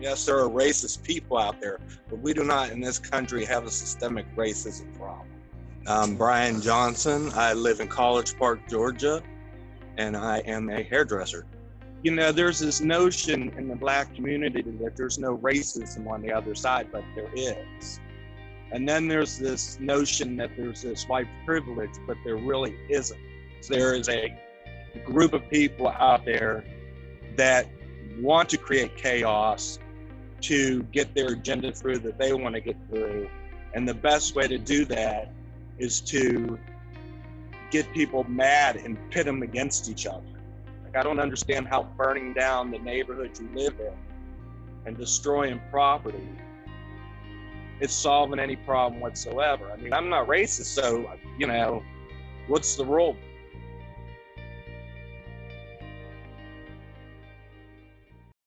Yes, there are racist people out there, but we do not in this country have a systemic racism problem. I'm Brian Johnson. I live in College Park, Georgia, and I am a hairdresser. You know, there's this notion in the black community that there's no racism on the other side, but there is. And then there's this notion that there's this white privilege, but there really isn't. There is a group of people out there that want to create chaos to get their agenda through that they want to get through. And the best way to do that is to get people mad and pit them against each other. Like, I don't understand how burning down the neighborhood you live in and destroying property is solving any problem whatsoever. I mean, I'm not racist, so, you know, what's the role?